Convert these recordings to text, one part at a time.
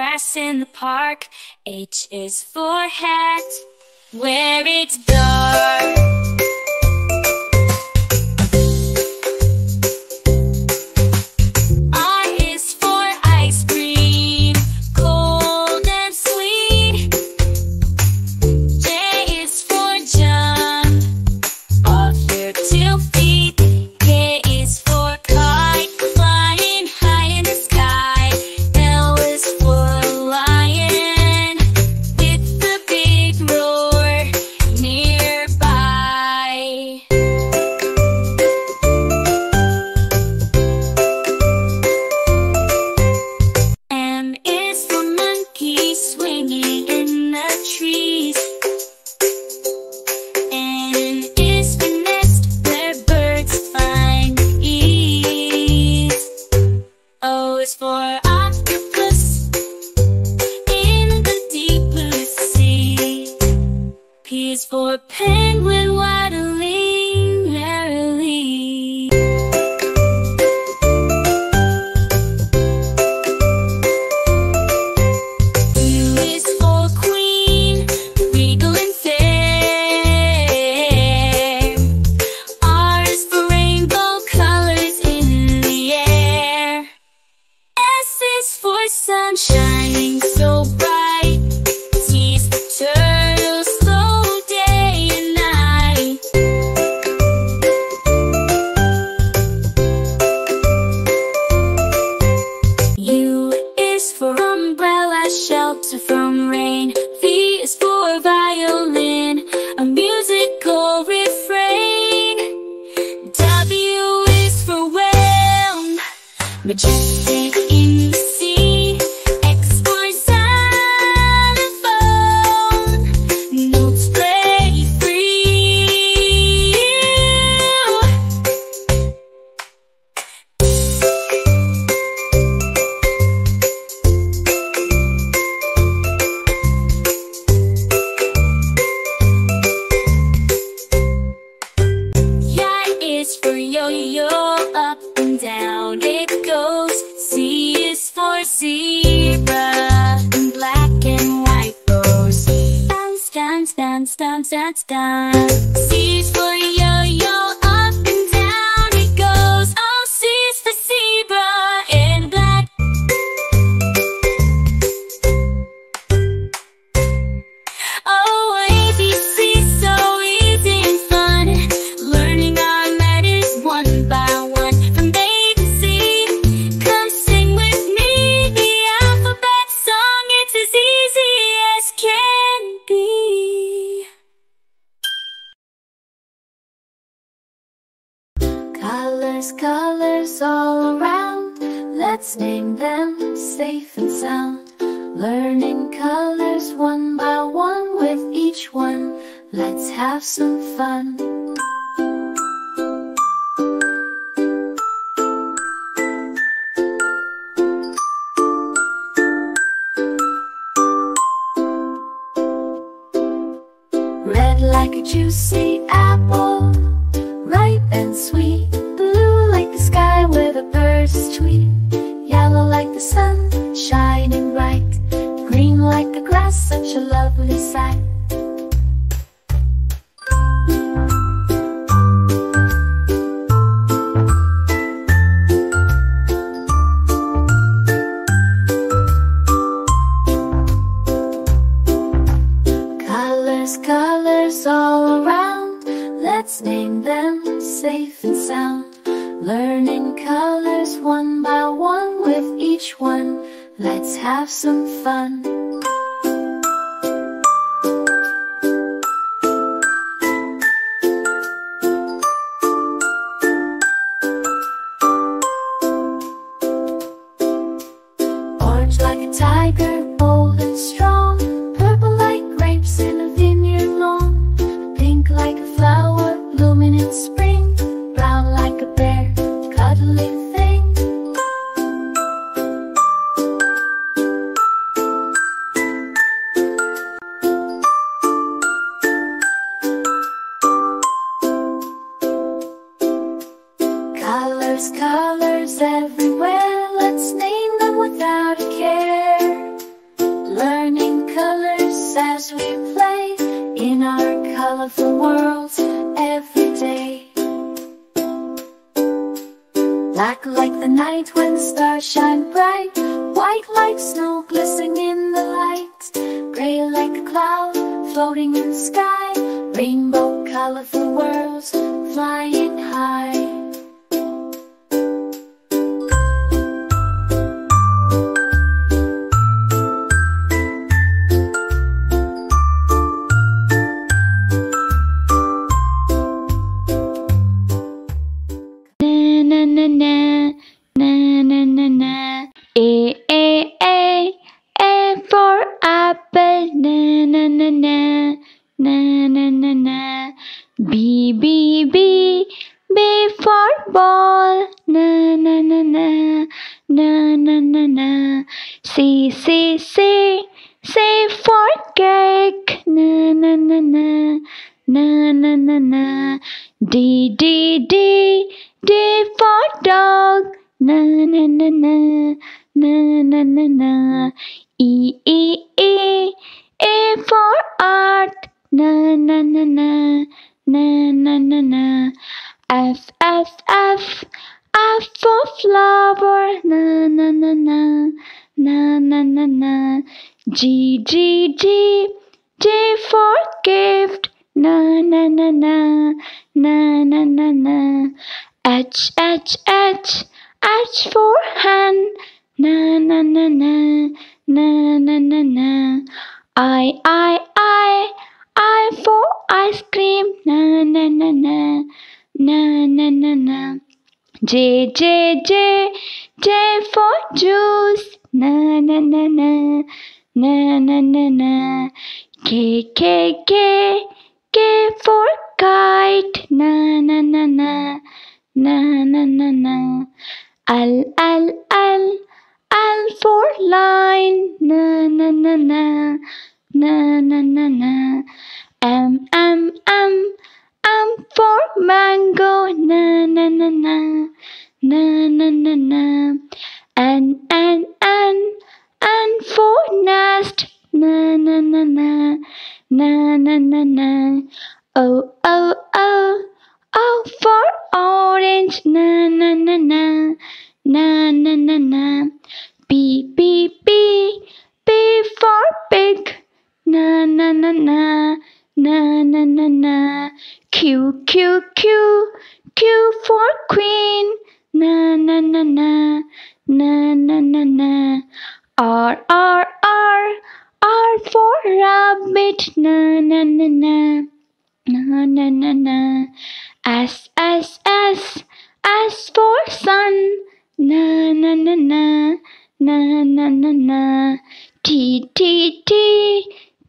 grass in the park. H is for hat, where it's dark. that time. Seas Colors, colors all around. Let's name them safe and sound. Learning colors one by one with each one. Let's have some fun. Red like a juicy apple. Colors, colors all around. Let's name them safe and sound. Learning colors one by one with each one. Let's have some fun. Colorful world every day. Black like the night when stars shine bright, white like snow glistening in the light, gray like a cloud floating in the sky, rainbow colorful worlds flying A A A A for apple na na na na na na na na B B B B for ball na na na na na na na na C C C C for cake na na na na na na na na D D D D for dog na na na na Na na na na. E E E. A for art. Na na na na. Na na na na. F F F. F for flower. Na na na na. Na na na na. G G G. J for gift. Na na na na. Na na na na. H H H. H for hand na na na na na na na na I I I I for ice cream na na na na na na na na J J J J for juice na na na na na na na na K K K K for kite na na na na na na na na L L L and for line. Na na na na na na na na. M M M M for mango. Na na na na na na na na. N N N N for nest. Na na na na na na na na. O O O O for orange. Na na na na na na na na. na na na na na. Q Q Q Q for Queen. Na na na na na na na na. R R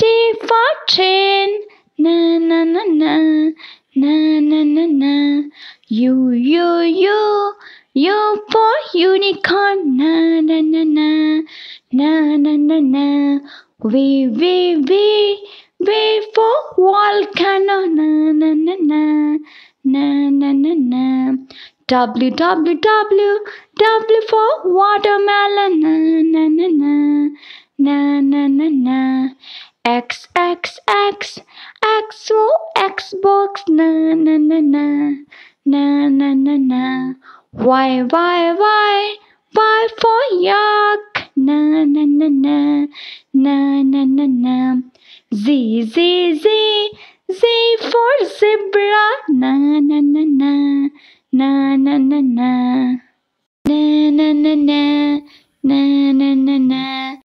T for train na na na na. Na na na na. U U U U for unicorn. Na na na na. Na na na na. V V V V for volcano. Na na na na. Na na na na. W W W. W for watermelon. Na na na na. Na na na na X, X, X, X for Xbox, na na na na, na na na na. Y, Y, Y, Y for Yak. na na na na, na na na na. Z, Z, Z, Z for zebra, na na na na, na na na na, na na na na, na na na na.